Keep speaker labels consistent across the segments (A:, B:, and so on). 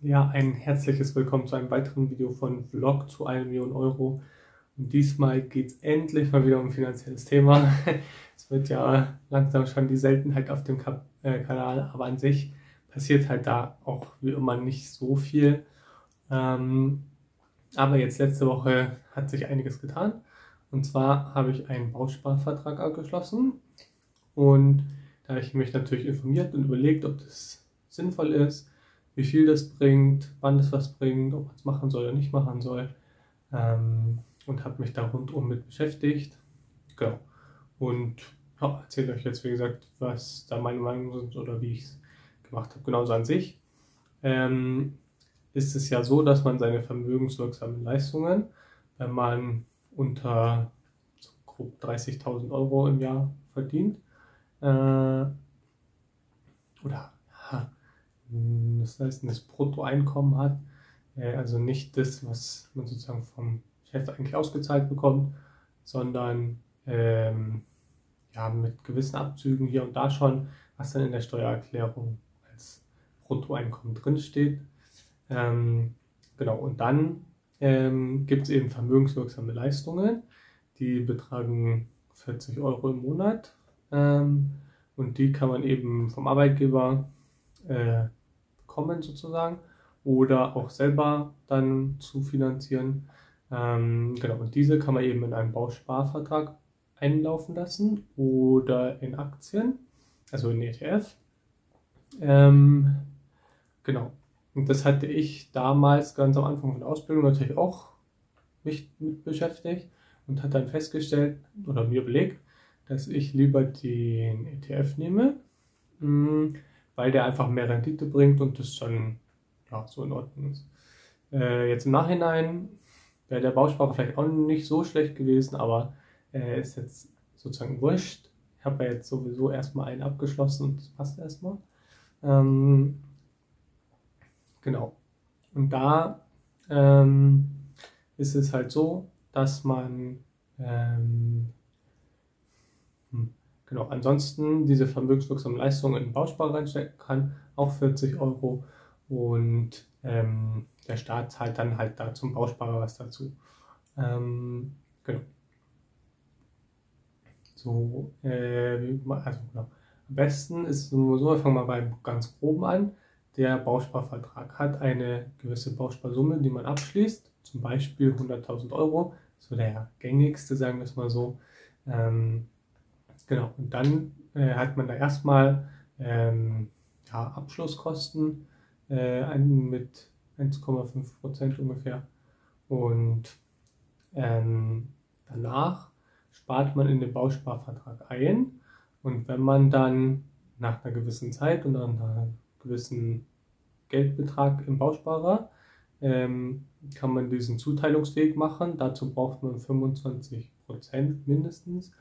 A: Ja, ein herzliches Willkommen zu einem weiteren Video von Vlog zu 1 Million Euro. Und diesmal geht es endlich mal wieder um ein finanzielles Thema. Es wird ja langsam schon die Seltenheit auf dem Kap äh, Kanal, aber an sich passiert halt da auch wie immer nicht so viel. Ähm, aber jetzt letzte Woche hat sich einiges getan. Und zwar habe ich einen Bausparvertrag abgeschlossen und da habe ich mich natürlich informiert und überlegt, ob das sinnvoll ist, wie viel das bringt, wann das was bringt, ob man es machen soll oder nicht machen soll. Ähm, und habe mich da rundum mit beschäftigt. Genau. Und ja, erzähle euch jetzt, wie gesagt, was da meine Meinungen sind oder wie ich es gemacht habe. Genauso an sich ähm, ist es ja so, dass man seine vermögenswirksamen Leistungen, wenn man unter so grob 30.000 Euro im Jahr verdient, äh, oder das heißt, das Bruttoeinkommen hat, äh, also nicht das, was man sozusagen vom Chef eigentlich ausgezahlt bekommt, sondern ähm, ja, mit gewissen Abzügen hier und da schon, was dann in der Steuererklärung als Bruttoeinkommen drinsteht. Ähm, genau, und dann ähm, gibt es eben vermögenswirksame Leistungen, die betragen 40 Euro im Monat ähm, und die kann man eben vom Arbeitgeber äh, bekommen sozusagen oder auch selber dann zu finanzieren. Ähm, genau, und diese kann man eben in einen Bausparvertrag einlaufen lassen oder in Aktien, also in ETF. Ähm, genau, und das hatte ich damals ganz am Anfang von der Ausbildung natürlich auch mich mit beschäftigt und hat dann festgestellt oder mir überlegt, dass ich lieber den ETF nehme, mm, weil der einfach mehr Rendite bringt und das dann ja, so in Ordnung ist. Äh, jetzt im Nachhinein wäre der Bausparer vielleicht auch nicht so schlecht gewesen, aber äh, ist jetzt sozusagen wurscht. Ich habe ja jetzt sowieso erstmal einen abgeschlossen und das passt erstmal. Ähm, genau. Und da ähm, ist es halt so, dass man ähm, hm, genau ansonsten diese vermögenswirksamen Leistungen in den Bausparer reinstecken kann, auch 40 Euro und ähm, der Staat zahlt dann halt da zum Bausparer was dazu. Ähm, genau. So, äh, also genau. Am besten ist nur so, wir fangen mal beim ganz groben an. Der Bausparvertrag hat eine gewisse Bausparsumme, die man abschließt, zum Beispiel 100.000 Euro, so der gängigste, sagen wir es mal so. Ähm, genau, und dann äh, hat man da erstmal ähm, ja, Abschlusskosten äh, mit 1,5 Prozent ungefähr. Und ähm, danach spart man in den Bausparvertrag ein. Und wenn man dann nach einer gewissen Zeit und nach einem gewissen Geldbetrag im Bausparer ähm, kann man diesen Zuteilungsweg machen. Dazu braucht man 25 Prozent mindestens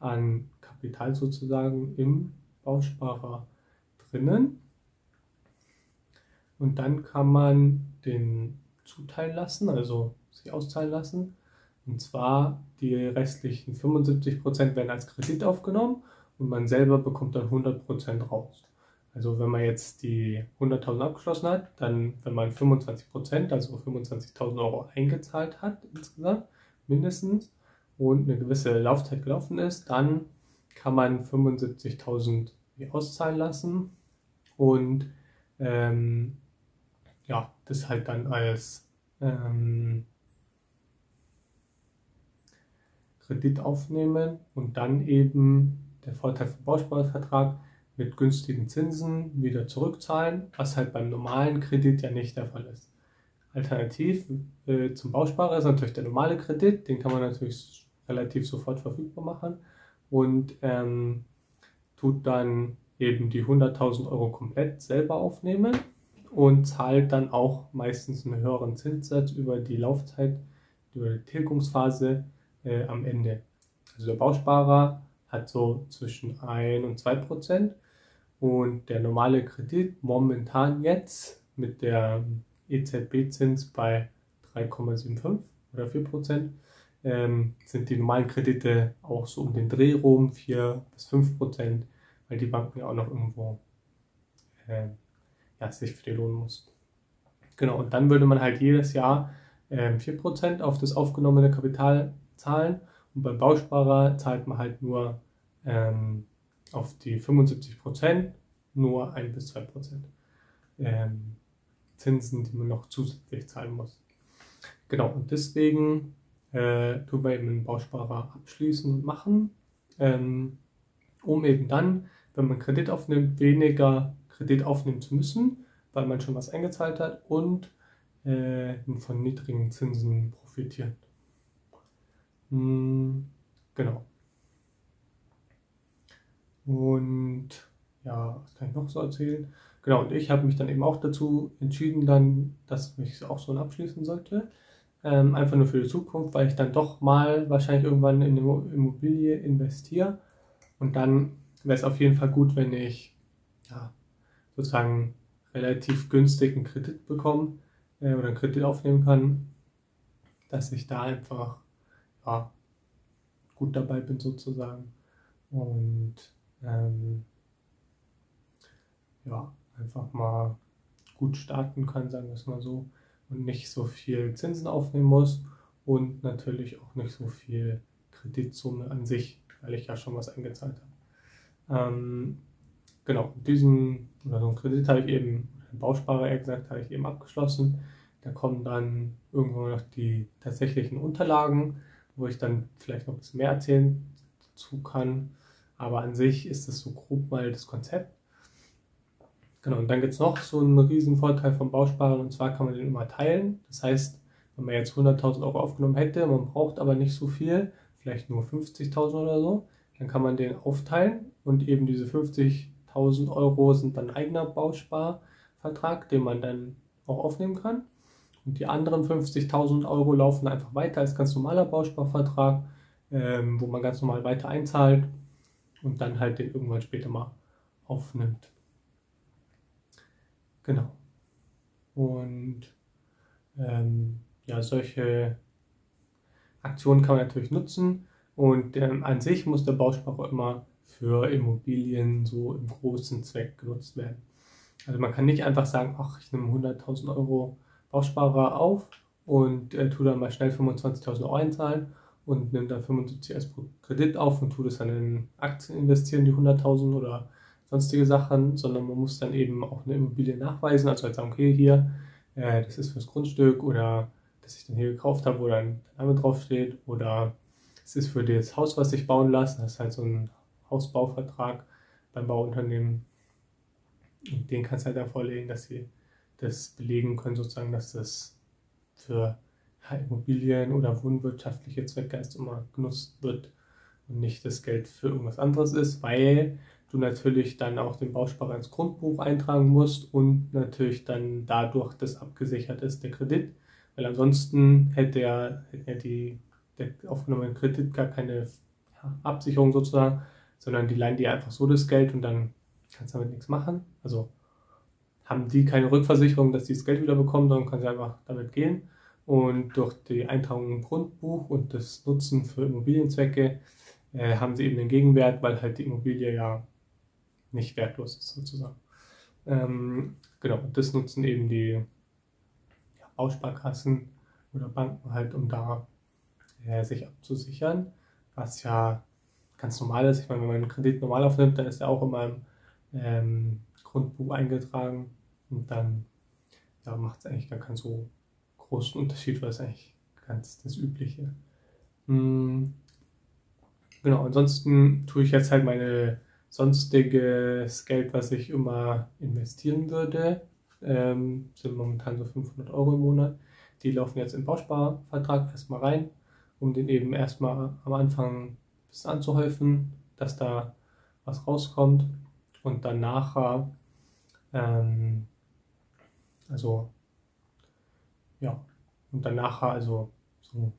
A: an Kapital sozusagen im Bausparer drinnen. Und dann kann man den zuteilen lassen, also sich auszahlen lassen. Und zwar die restlichen 75% werden als Kredit aufgenommen und man selber bekommt dann 100% raus. Also wenn man jetzt die 100.000 abgeschlossen hat, dann, wenn man 25%, also 25.000 Euro eingezahlt hat insgesamt, mindestens, und eine gewisse Laufzeit gelaufen ist, dann kann man 75.000 auszahlen lassen und ähm, ja, das halt dann als ähm, Kredit aufnehmen und dann eben der Vorteil vom Bausparvertrag mit günstigen Zinsen wieder zurückzahlen, was halt beim normalen Kredit ja nicht der Fall ist. Alternativ äh, zum Bausparer ist natürlich der normale Kredit, den kann man natürlich relativ sofort verfügbar machen und ähm, tut dann eben die 100.000 Euro komplett selber aufnehmen und zahlt dann auch meistens einen höheren Zinssatz über die Laufzeit, über die Tilgungsphase äh, am Ende. Also der Bausparer hat so zwischen 1 und 2 Prozent und der normale Kredit momentan jetzt mit der EZB-Zins bei 3,75 oder 4 Prozent ähm, sind die normalen Kredite auch so um den Dreh rum, 4 bis 5 Prozent, weil die Banken ja auch noch irgendwo äh, ja, sich für die lohnen muss. Genau, und dann würde man halt jedes Jahr ähm, 4% auf das aufgenommene Kapital zahlen und beim Bausparer zahlt man halt nur ähm, auf die 75% nur 1 bis 2% ähm, Zinsen, die man noch zusätzlich zahlen muss. Genau, und deswegen äh, tun wir eben einen Bausparer abschließen und machen, ähm, um eben dann, wenn man Kredit aufnimmt, weniger Kredit aufnehmen zu müssen, weil man schon was eingezahlt hat und äh, von niedrigen Zinsen profitiert. Hm, genau. Und ja, was kann ich noch so erzählen? Genau, und ich habe mich dann eben auch dazu entschieden, dann, dass ich auch so abschließen sollte. Ähm, einfach nur für die Zukunft, weil ich dann doch mal wahrscheinlich irgendwann in eine Immobilie investiere. Und dann wäre es auf jeden Fall gut, wenn ich ja, sozusagen relativ günstigen Kredit bekomme äh, oder einen Kredit aufnehmen kann, dass ich da einfach ja, gut dabei bin sozusagen. Und ähm, ja, einfach mal gut starten kann, sagen wir es mal so, und nicht so viel Zinsen aufnehmen muss und natürlich auch nicht so viel Kreditsumme an sich, weil ich ja schon was eingezahlt habe. Ähm, genau, diesen oder so einen Kredit habe ich eben, einen Bausparer eher gesagt, habe ich eben abgeschlossen. Da kommen dann irgendwo noch die tatsächlichen Unterlagen, wo ich dann vielleicht noch ein bisschen mehr erzählen zu kann. Aber an sich ist das so grob mal das Konzept. Genau, und dann gibt es noch so einen riesen Vorteil vom Bausparen und zwar kann man den immer teilen. Das heißt, wenn man jetzt 100.000 Euro aufgenommen hätte, man braucht aber nicht so viel, vielleicht nur 50.000 oder so, dann kann man den aufteilen und eben diese 50.000 Euro sind dann eigener Bausparvertrag, den man dann auch aufnehmen kann. Und die anderen 50.000 Euro laufen einfach weiter als ganz normaler Bausparvertrag, ähm, wo man ganz normal weiter einzahlt und dann halt den irgendwann später mal aufnimmt. Genau. Und ähm, ja, solche Aktionen kann man natürlich nutzen. Und ähm, an sich muss der Bausparer immer für Immobilien so im großen Zweck genutzt werden. Also man kann nicht einfach sagen, ach, ich nehme 100.000 Euro Bausparer auf und äh, tue dann mal schnell 25.000 Euro einzahlen und nehme dann 75 als Kredit auf und tue das dann in Aktien investieren, die 100.000 oder sonstige Sachen, sondern man muss dann eben auch eine Immobilie nachweisen, also halt sagen, okay, hier, äh, das ist fürs Grundstück oder das ich dann hier gekauft habe, wo dann der Name draufsteht oder es ist für das Haus, was ich bauen lasse, das ist halt so ein Hausbauvertrag beim Bauunternehmen. Und den kannst du halt dann vorlegen, dass sie das belegen können, sozusagen, dass das für Immobilien oder wohnwirtschaftliche Zwecke erst immer genutzt wird und nicht das Geld für irgendwas anderes ist, weil du natürlich dann auch den Bausparer ins Grundbuch eintragen musst und natürlich dann dadurch das abgesichert ist, der Kredit. Weil ansonsten hätte ja, die, der aufgenommene Kredit gar keine Absicherung sozusagen, sondern die leihen dir einfach so das Geld und dann kannst du damit nichts machen. Also haben die keine Rückversicherung, dass die das Geld wieder bekommen, sondern können sie einfach damit gehen. Und durch die Eintragung im Grundbuch und das Nutzen für Immobilienzwecke äh, haben sie eben den Gegenwert, weil halt die Immobilie ja nicht wertlos ist sozusagen. Ähm, genau, das nutzen eben die ja, Bausparkassen oder Banken halt, um da äh, sich abzusichern, was ja ganz normal ist. Ich meine, wenn man einen Kredit normal aufnimmt, dann ist er auch in meinem ähm, Grundbuch eingetragen und dann ja, macht es eigentlich gar keinen so großen Unterschied, weil es eigentlich ganz das Übliche. Hm. Genau, ansonsten tue ich jetzt halt meine sonstiges Geld, was ich immer investieren würde, ähm, sind momentan so 500 Euro im Monat. Die laufen jetzt im Bausparvertrag erstmal rein, um den eben erstmal am Anfang ein bisschen anzuhäufen, dass da was rauskommt und dann nachher, ähm, also ja, und dann nachher, also so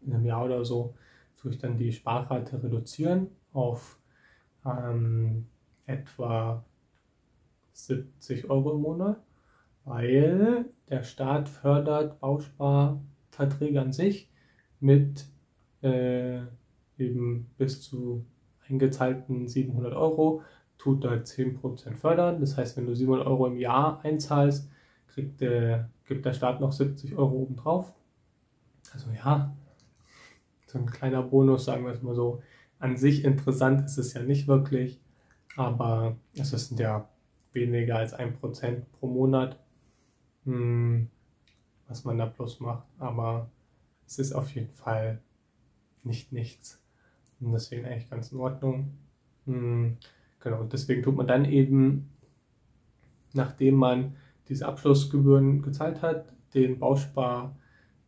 A: in einem Jahr oder so, tue ich dann die Sparrate reduzieren auf ähm, etwa 70 Euro im Monat, weil der Staat fördert Bausparverträge an sich mit äh, eben bis zu eingezahlten 700 Euro, tut da 10% fördern. Das heißt, wenn du 700 Euro im Jahr einzahlst, kriegt der, gibt der Staat noch 70 Euro obendrauf. Also ja, so ein kleiner Bonus, sagen wir es mal so. An sich interessant ist es ja nicht wirklich, aber es sind ja weniger als ein Prozent pro Monat, hm, was man da plus macht. Aber es ist auf jeden Fall nicht nichts. Und deswegen eigentlich ganz in Ordnung. Hm, genau, und deswegen tut man dann eben, nachdem man diese Abschlussgebühren gezahlt hat, den Bauspar,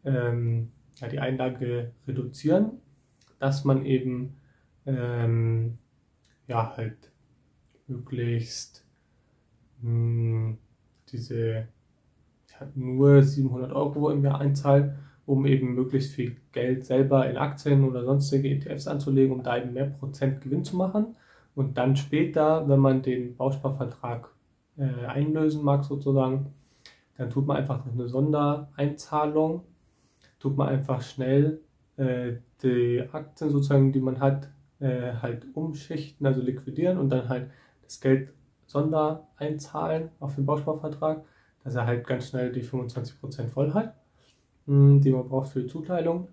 A: ähm, ja, die Einlage reduzieren, dass man eben ähm, ja halt möglichst mh, hm, diese ja, nur 700 Euro im Jahr einzahlt um eben möglichst viel Geld selber in Aktien oder sonstige ETFs anzulegen, um da eben mehr Prozent Gewinn zu machen. Und dann später, wenn man den Bausparvertrag äh, einlösen mag sozusagen, dann tut man einfach noch eine Sondereinzahlung, tut man einfach schnell äh, die Aktien sozusagen, die man hat, äh, halt umschichten, also liquidieren und dann halt das Geld Sonder einzahlen auf den Bausparvertrag, dass er halt ganz schnell die 25% voll hat die man braucht für die Zuteilung.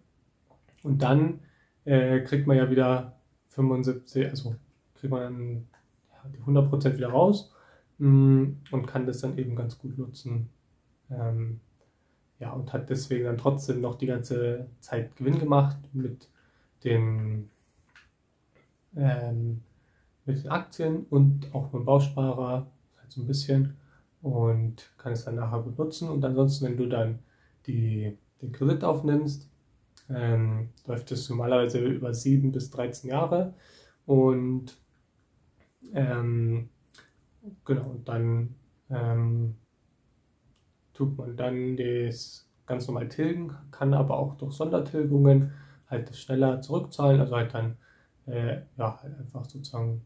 A: Und dann äh, kriegt man ja wieder 75, also kriegt man dann die 100% wieder raus mh, und kann das dann eben ganz gut nutzen. Ähm, ja, und hat deswegen dann trotzdem noch die ganze Zeit Gewinn gemacht mit den, ähm, mit den Aktien und auch mit dem Bausparer, halt so ein bisschen und kann es dann nachher gut nutzen. Und ansonsten, wenn du dann die den Kredit aufnimmst, ähm, läuft es normalerweise über 7 bis 13 Jahre und ähm, genau, und dann ähm, tut man dann das ganz normal tilgen, kann aber auch durch Sondertilgungen halt das schneller zurückzahlen, also halt dann äh, ja, halt einfach sozusagen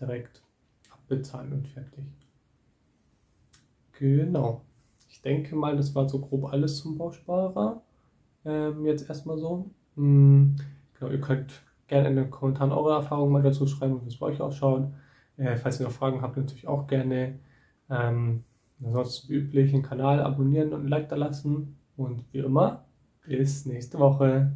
A: direkt abbezahlen und fertig. Genau denke mal, das war so grob alles zum Bausparer. Ähm, jetzt erstmal so. Hm, genau, ihr könnt gerne in den Kommentaren eure Erfahrungen mal dazu schreiben, wie es bei euch ausschaut. Äh, falls ihr noch Fragen habt, natürlich auch gerne. Ähm, ansonsten wie üblich den Kanal abonnieren und ein Like da lassen. Und wie immer, bis nächste Woche.